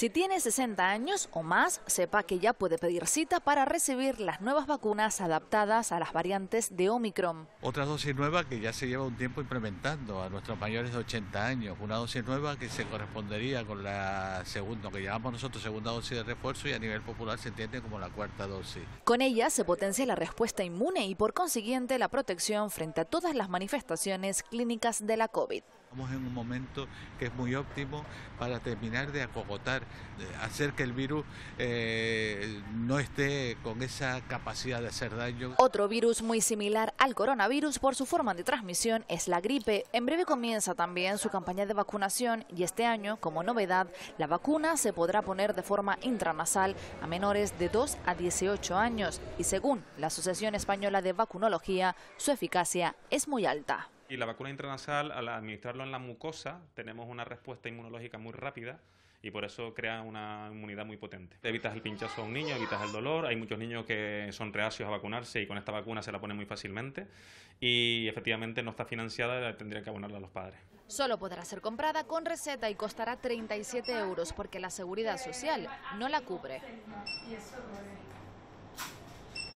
Si tiene 60 años o más, sepa que ya puede pedir cita para recibir las nuevas vacunas adaptadas a las variantes de Omicron. Otra dosis nueva que ya se lleva un tiempo implementando a nuestros mayores de 80 años. Una dosis nueva que se correspondería con la segunda, que llamamos nosotros segunda dosis de refuerzo y a nivel popular se entiende como la cuarta dosis. Con ella se potencia la respuesta inmune y por consiguiente la protección frente a todas las manifestaciones clínicas de la COVID. Estamos en un momento que es muy óptimo para terminar de acogotar, hacer que el virus eh, no esté con esa capacidad de hacer daño. Otro virus muy similar al coronavirus por su forma de transmisión es la gripe. En breve comienza también su campaña de vacunación y este año, como novedad, la vacuna se podrá poner de forma intranasal a menores de 2 a 18 años y según la Asociación Española de Vacunología, su eficacia es muy alta. Y la vacuna intranasal, al administrarlo en la mucosa, tenemos una respuesta inmunológica muy rápida y por eso crea una inmunidad muy potente. Evitas el pinchazo a un niño, evitas el dolor. Hay muchos niños que son reacios a vacunarse y con esta vacuna se la pone muy fácilmente. Y efectivamente no está financiada, tendría que abonarla a los padres. Solo podrá ser comprada con receta y costará 37 euros porque la seguridad social no la cubre.